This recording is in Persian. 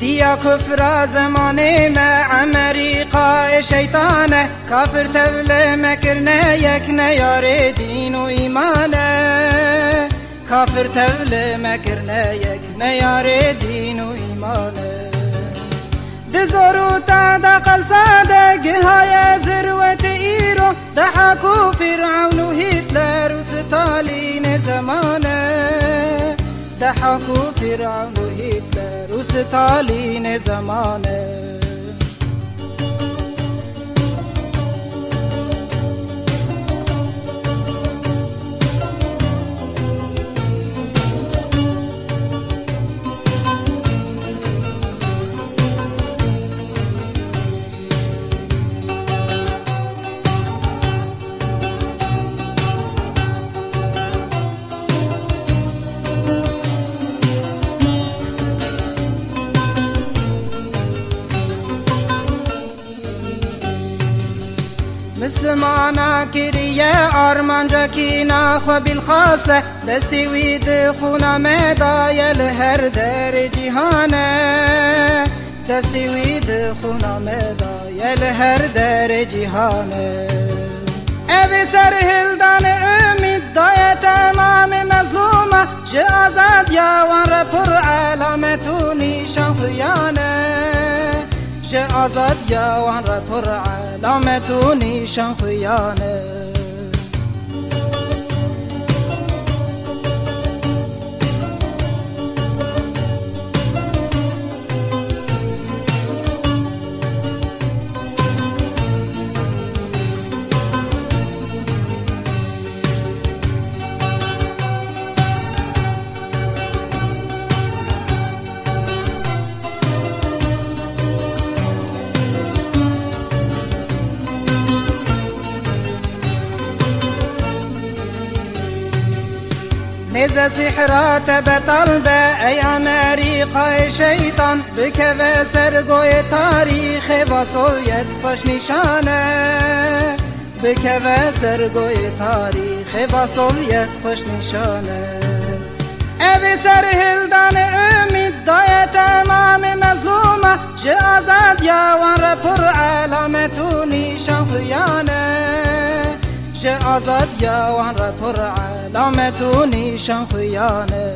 دیا کفر زمان ما امریکا شیطانه کافر توله مکرنه یک نیار دین و ایمانه کافر توله مکرنه یک نیار دین و ایمانه دزروت دا قلصا دا جهايا زروت إيرو. ضحكوا فرعون هتلر ستالين زمانه. ضحكوا فرعون وهتلر उस थाली ने जमाने مسلمانا كريا أرمان جاكينا خو بالخاصة دستي ويد خونا مدايا لهر دار جهانا دستي ويد خونا مدايا لهر دار جهانا أبي سر هلدان أمي دايا تمام مظلومة شه آزاد یوان را پر علامتو نیشان خیانه نز سحرات بطلبة أي أمريكا شيطان بكذا سرقوي تاريخ وصويت فش نشانه. بكذا سرقوي تاريخ وصويت فش نشانه. أبي سر هلدان أمي داية تمام مظلومة جازاد يا وان رپر علامتو نشان خيانه شه آزاد وان را پر علامتو نیشان خیانه